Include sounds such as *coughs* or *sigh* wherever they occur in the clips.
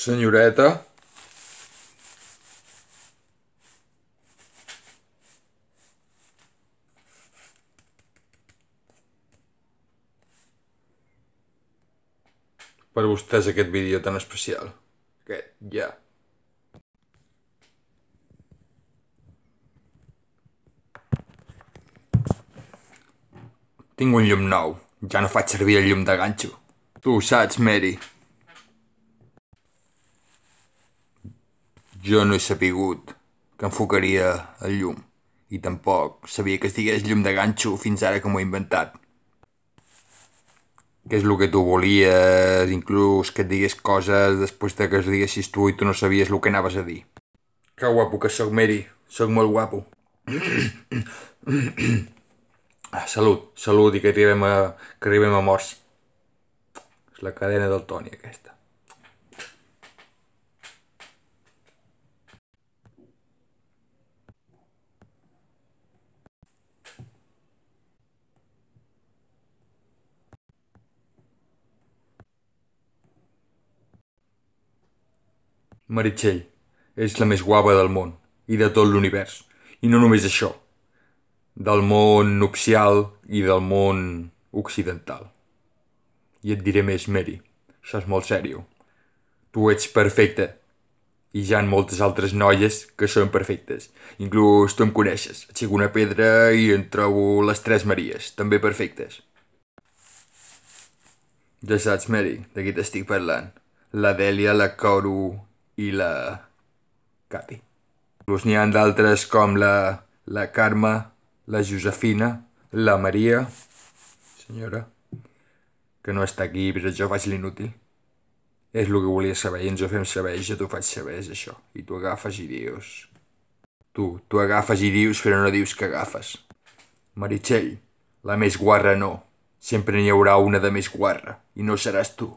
Senyoreta? Per vostè és aquest vídeo tan especial. Aquest, ja. Tinc un llum nou. Ja no faig servir el llum de ganxo. Tu ho saps, Mary. Jo no he sapigut que enfocaria el llum i tampoc sabia que es digués llum de ganxo fins ara que m'ho he inventat. Què és el que tu volies, inclús que et digués coses després de que es diguessis tu i tu no sabies el que anaves a dir. Que guapo que sóc, Mary. Sóc molt guapo. *coughs* Salut, salut i que arribem a, que arribem a morts. És la cadena del Toni, aquesta. Meritxell és la més guapa del món i de tot l'univers. I no només això, del món nupcial i del món occidental. I et diré més, Mary, això és molt sèrio. Tu ets perfecta i hi ha moltes altres noies que són perfectes. Inclús tu em coneixes. Aixeco una pedra i en trobo les tres Maries, també perfectes. Ja saps, Mary, de qui t'estic parlant. La Dèlia, la Coru i la... Cati. Inclús n'hi ha d'altres com la... la Carme, la Josefina, la Maria... Senyora, que no està aquí, però jo faig l'inútil. És el que volia saber i ens ho fem saber i jo t'ho faig saber, és això. I tu agafes i dius... Tu, tu agafes i dius, però no dius que agafes. Meritxell, la més guarra no. Sempre n'hi haurà una de més guarra, i no seràs tu.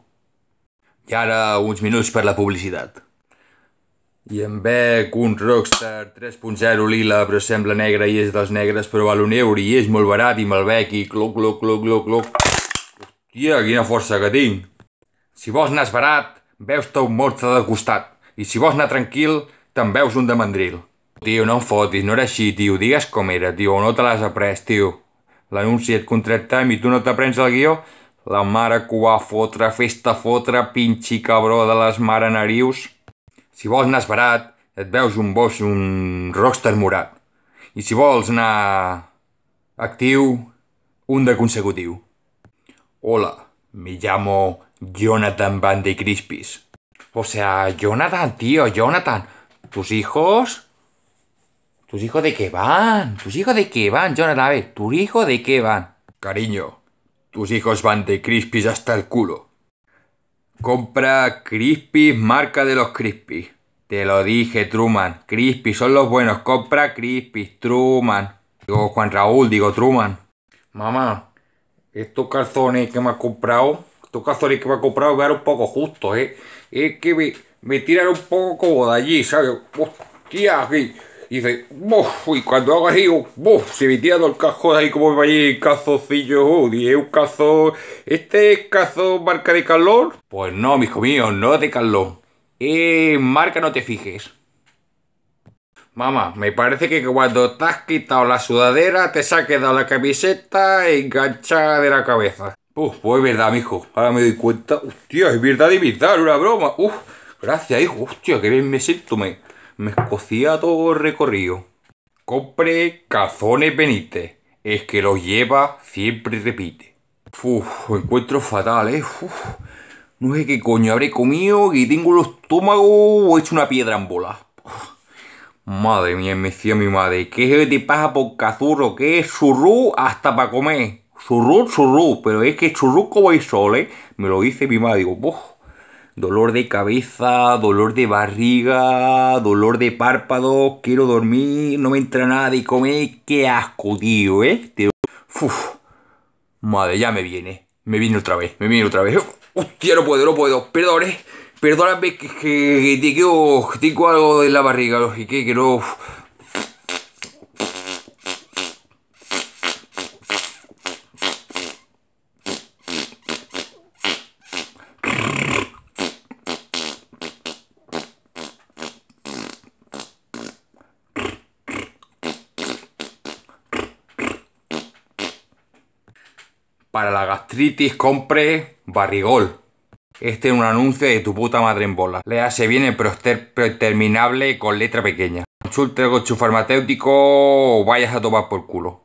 I ara uns minuts per la publicitat. I em bec un Rockstar 3.0 lila però sembla negre i és dels negres però val un euro i és molt barat i me'l bec i cluc, cluc, cluc, cluc, cluc. Hòstia, quina força que tinc. Si vols anar barat, veus-te un monstre de costat. I si vols anar tranquil, te'n veus un de mandril. Tio, no em fotis, no era així, tio. Digues com era, tio, no te l'has après, tio. L'anunci et contractem i tu no t'aprens el guió? La mare que ho va fotre, festa fotre, pinxi cabró de les mare narius. Si vols anar barat, et veus un boix, un rockstar morat. I si vols anar actiu, un de consecutiu. Hola, me llamo Jonathan Van de Crispis. O sea, Jonathan, tío, Jonathan. ¿Tus hijos? ¿Tus hijos de qué van? ¿Tus hijos de qué van, Jonathan? A ver, ¿tus hijos de qué van? Cariño, tus hijos van de Crispis hasta el culo. Compra Crispis, marca de los Crispis. Te lo dije, Truman. Crispis son los buenos. Compra Crispis, Truman. Digo Juan Raúl, digo Truman. Mamá, estos calzones que me has comprado, estos calzones que me has comprado me un poco justos, ¿eh? Es que me, me tiran un poco como de allí, ¿sabes? Hostia, y, y dice, ¡buf! y cuando hago así, ¡buf! se me tira todo el cajón ahí como para allí, calzoncillo, oh, es un calzón, ¿este es calzón marca de calor? Pues no, hijo mío, no de calor. Eh, marca no te fijes. Mamá, me parece que cuando te has quitado la sudadera te se ha quedado la camiseta enganchada de la cabeza. Uf, pues es verdad, mijo. Ahora me doy cuenta. Hostia, es verdad y verdad, una broma. Uf, gracias, hijo. Hostia, que bien me siento. Me, me escocía todo el recorrido. Compre calzones Benítez. Es que los lleva, siempre repite. Uf, encuentro fatal, eh. No sé qué coño habré comido y tengo el estómago hecho una piedra en bola. Madre mía, me decía mi madre, ¿qué te pasa por cazurro? ¿Qué es churru hasta para comer? Churru, churru, pero es que churru como el sol, ¿eh? Me lo dice mi madre, digo, ¡buf! Dolor de cabeza, dolor de barriga, dolor de párpado, quiero dormir, no me entra nada de comer, qué asco, tío, ¿eh? Madre, ya me viene, me viene otra vez, me viene otra vez. Hostia, no puedo, no puedo, perdón, ¿eh? Perdóname que, que, que tengo, tengo algo en la barriga, y que, que. Para la gastritis compre Barrigol. Este es un anuncio de tu puta madre en bola. Le hace bien el preterminable con letra pequeña. Consulte con su farmacéutico o vayas a tomar por culo.